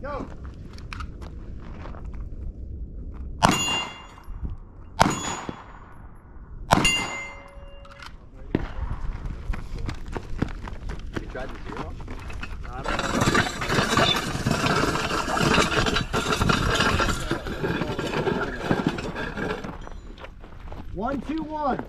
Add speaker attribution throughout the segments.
Speaker 1: Go.
Speaker 2: You tried the zero?
Speaker 1: One, two, one.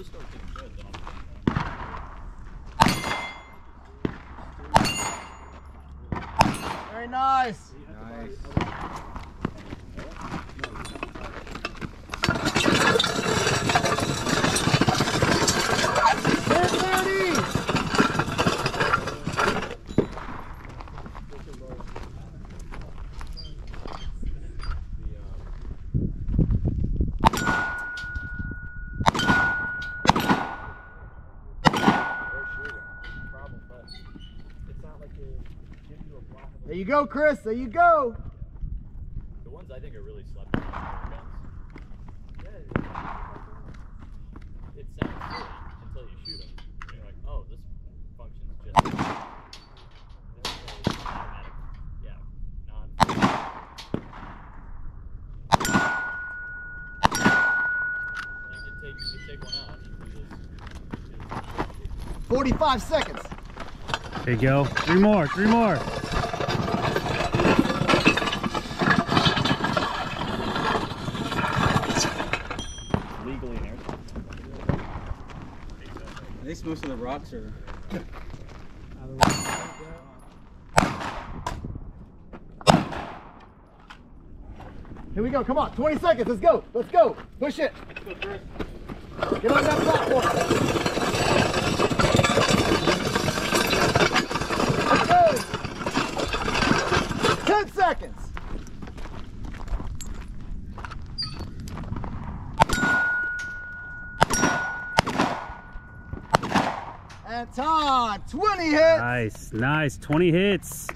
Speaker 3: If start.
Speaker 1: Very nice.
Speaker 2: Nice.
Speaker 1: There you go, Chris. There you go.
Speaker 3: The ones I think are really slept on are guns. It sounds silly until you shoot them. And you're like, oh, this functions just. This is automatic. Yeah, non. Take, take one out, you do.
Speaker 1: Forty-five seconds.
Speaker 4: There you go. Three more. Three more.
Speaker 5: At least most of the rocks are.
Speaker 1: Here we go. Come on. 20 seconds. Let's go. Let's go. Push it. Get on that platform. Let's go. 10 seconds. And time. 20 hits.
Speaker 4: Nice. Nice. 20 hits.